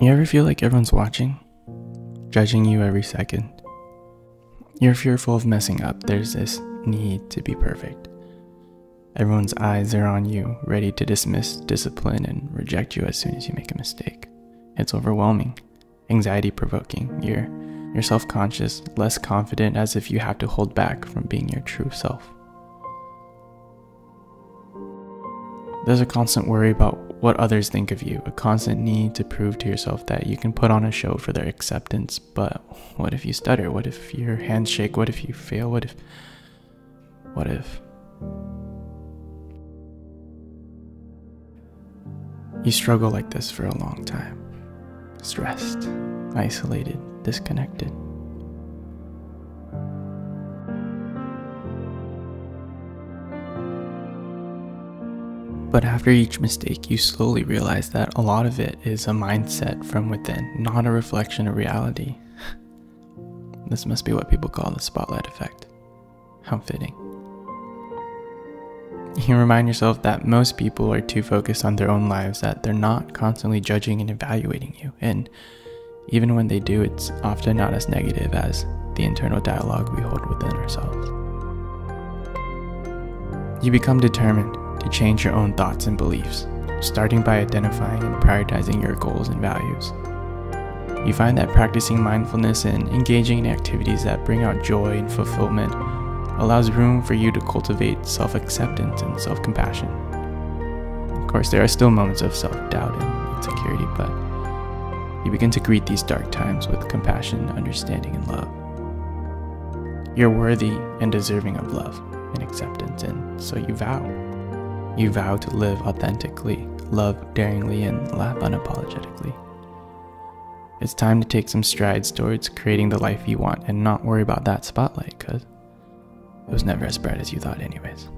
You ever feel like everyone's watching? Judging you every second? You're fearful of messing up. There's this need to be perfect. Everyone's eyes are on you, ready to dismiss, discipline, and reject you as soon as you make a mistake. It's overwhelming, anxiety provoking. You're, you're self conscious, less confident, as if you have to hold back from being your true self. There's a constant worry about what others think of you, a constant need to prove to yourself that you can put on a show for their acceptance. But what if you stutter? What if your hands shake? What if you fail? What if. What if. You struggle like this for a long time. Stressed, isolated, disconnected. But after each mistake, you slowly realize that a lot of it is a mindset from within, not a reflection of reality. This must be what people call the spotlight effect. How fitting. You remind yourself that most people are too focused on their own lives that they're not constantly judging and evaluating you. And even when they do, it's often not as negative as the internal dialogue we hold within ourselves. You become determined to change your own thoughts and beliefs, starting by identifying and prioritizing your goals and values. You find that practicing mindfulness and engaging in activities that bring out joy and fulfillment allows room for you to cultivate self acceptance and self compassion. Of course, there are still moments of self doubt and insecurity, but you begin to greet these dark times with compassion, understanding, and love. You're worthy and deserving of love and acceptance, and so you vow. You vow to live authentically, love daringly, and laugh unapologetically. It's time to take some strides towards creating the life you want and not worry about that spotlight, because it was never as bright as you thought, anyways.